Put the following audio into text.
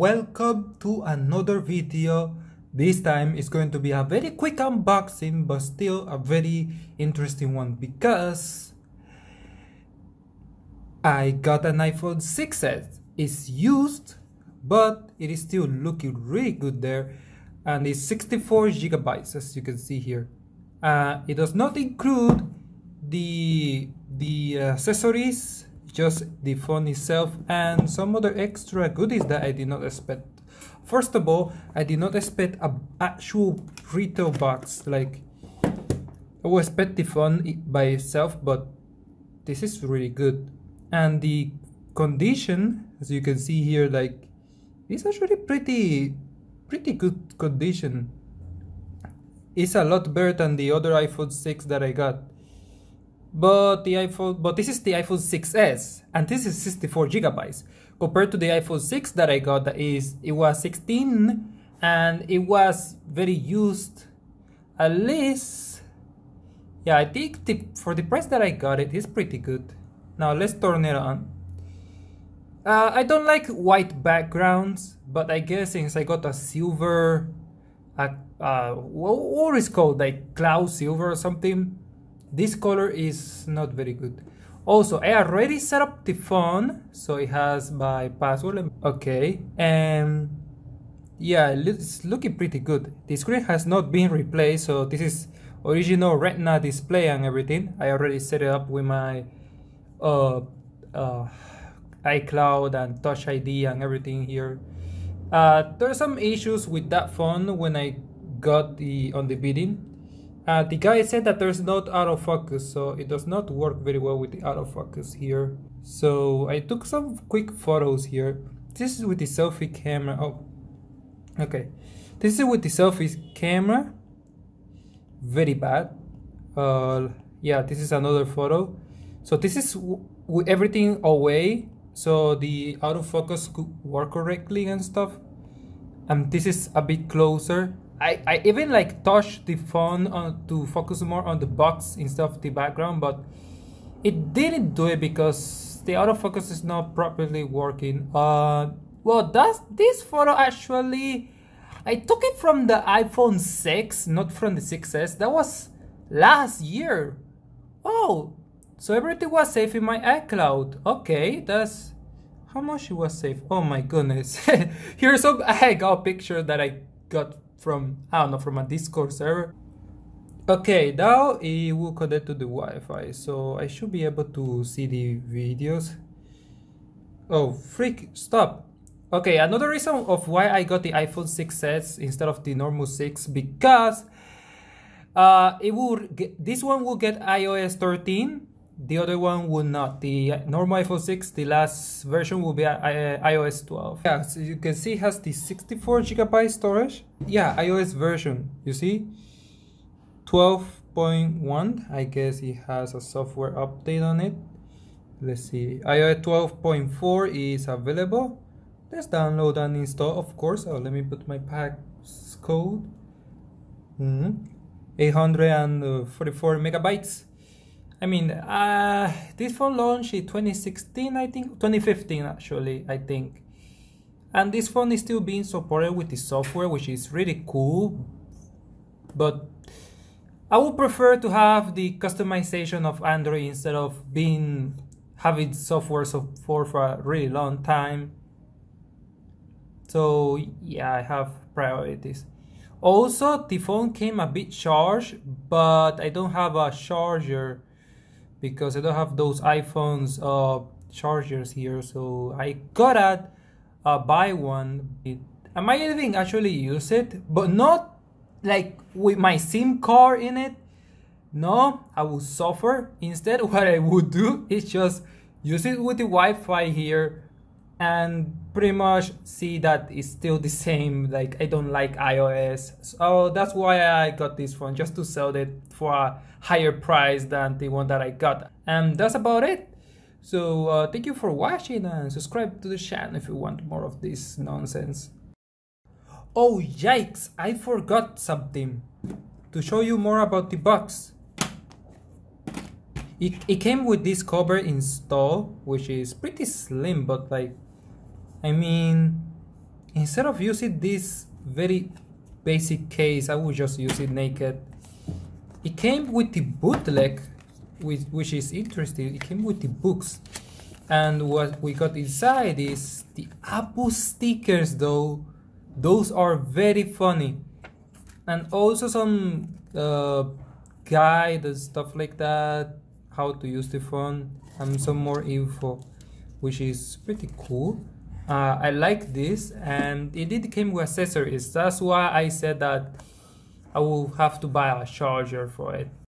welcome to another video. This time it's going to be a very quick unboxing but still a very interesting one because I got an iPhone 6s it's used but it is still looking really good there. And it's 64 gigabytes as you can see here. Uh, it does not include the the accessories just the phone itself and some other extra goodies that I did not expect. First of all, I did not expect a actual retail box like I would expect the phone by itself, but this is really good. And the condition, as you can see here, like it's actually pretty pretty good condition. It's a lot better than the other iPhone 6 that I got but the iPhone, but this is the iPhone 6s, and this is 64 gigabytes compared to the iPhone 6 that I got. That is, it was 16, and it was very used. At least, yeah, I think the, for the price that I got it is pretty good. Now let's turn it on. Uh, I don't like white backgrounds, but I guess since I got a silver, uh, uh, what is called like cloud silver or something this color is not very good. Also i already set up the phone so it has my password. Okay and yeah it's looking pretty good. The screen has not been replaced so this is original retina display and everything. I already set it up with my uh, uh, icloud and touch id and everything here. Uh, there are some issues with that phone when i got the on the bidding uh, the guy said that there's not autofocus, so it does not work very well with the autofocus here. So I took some quick photos here. This is with the selfie camera. Oh, okay. This is with the selfie camera. Very bad. Uh, yeah, this is another photo. So this is with everything away, so the autofocus could work correctly and stuff. And this is a bit closer I, I even like touched the phone on, to focus more on the box instead of the background, but it didn't do it because the autofocus is not properly working. Uh, well, does this photo actually? I took it from the iPhone 6, not from the 6s. That was last year. Oh, so everything was safe in my iCloud. Okay, that's how much it was safe. Oh my goodness. Here's a I got a picture that I got from, I don't know, from a Discord server. Okay, now it will connect to the Wi-Fi, so I should be able to see the videos. Oh, freak, stop. Okay, another reason of why I got the iPhone 6s instead of the normal 6 because uh, it will get, this one will get iOS 13 the other one will not. The normal iPhone 6, the last version will be iOS 12. Yeah, so you can see it has the 64 gigabyte storage. Yeah, iOS version, you see? 12.1, I guess it has a software update on it. Let's see, iOS 12.4 is available. Let's download and install, of course. Oh, let me put my pack code. Mm -hmm. 844 megabytes I mean, uh, this phone launched in 2016, I think, 2015 actually, I think. And this phone is still being supported with the software, which is really cool. But I would prefer to have the customization of Android instead of being having software support for a really long time. So yeah, I have priorities. Also, the phone came a bit charged, but I don't have a charger because I don't have those iPhones uh, chargers here so I gotta uh, buy one. Am I might even actually use it? But not like with my SIM card in it. No I will suffer. Instead what I would do is just use it with the Wi-Fi here and pretty much see that it's still the same like I don't like iOS so that's why I got this phone just to sell it for a higher price than the one that I got. And that's about it. So uh, thank you for watching and subscribe to the channel if you want more of this nonsense. Oh yikes I forgot something. To show you more about the box. It, it came with this cover install which is pretty slim but like I mean, instead of using this very basic case, I would just use it naked. It came with the bootleg, which, which is interesting. It came with the books. And what we got inside is the Apple stickers though. Those are very funny. And also some uh, guide and stuff like that. How to use the phone and some more info, which is pretty cool. Uh, I like this and it did came with accessories. That's why I said that I will have to buy a charger for it.